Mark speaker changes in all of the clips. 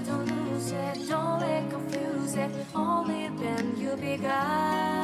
Speaker 1: don't lose it, don't get confused it. Only then you be God.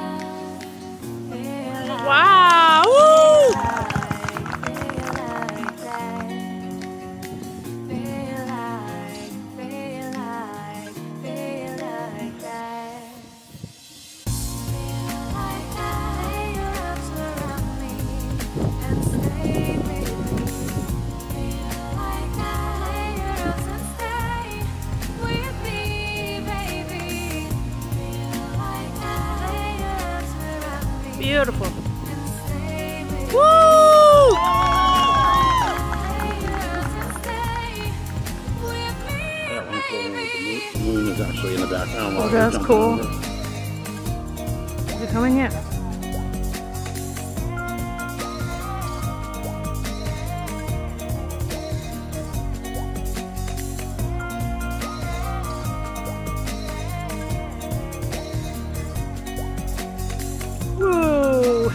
Speaker 2: Beautiful. Woo! Oh, that's cool. Is it coming yet?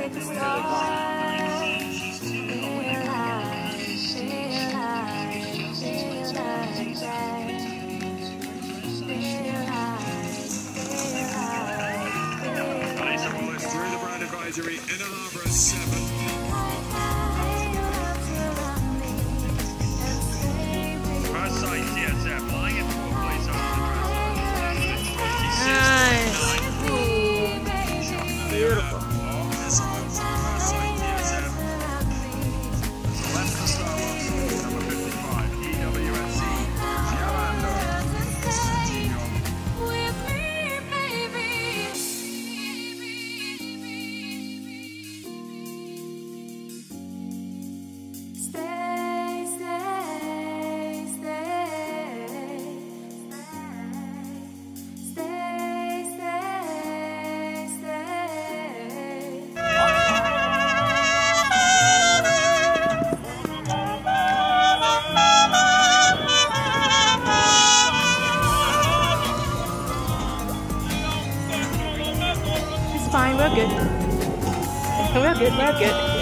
Speaker 1: take a start.
Speaker 3: In Arbor 7.
Speaker 1: Cross site, yes,
Speaker 2: applying. fine. We're good. We're good. We're good.